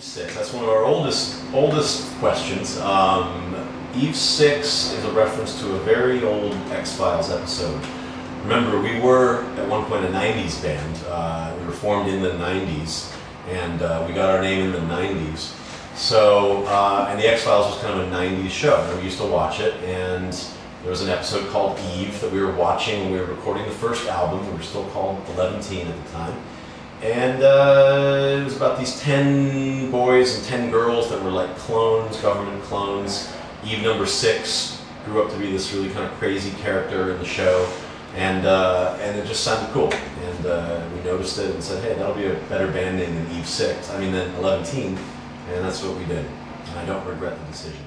Eve six. That's one of our oldest oldest questions. Um, Eve six is a reference to a very old X Files episode. Remember, we were at one point a '90s band. Uh, we were formed in the '90s, and uh, we got our name in the '90s. So, uh, and the X Files was kind of a '90s show. We used to watch it, and there was an episode called Eve that we were watching when we were recording the first album. We were still called Eleven at the time. And uh, it was about these 10 boys and 10 girls that were like clones, government clones. Eve number six grew up to be this really kind of crazy character in the show. And, uh, and it just sounded cool. And uh, we noticed it and said, hey, that'll be a better band name than Eve 6. I mean, than Eleventeen. And that's what we did. And I don't regret the decision.